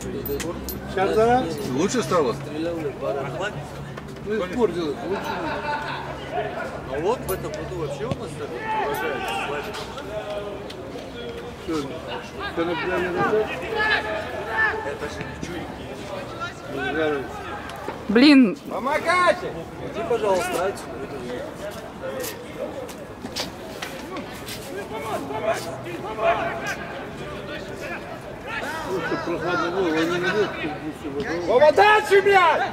Сейчас да? Лучше стало? Ну, испортилось. Лучше. А вот в этом году вообще у нас так урожай. Что? Это же не чуйки. Блин, Иди, пожалуйста, отсюда. Просто прохладно было, они не идут, тут все Вова, дальше, блядь!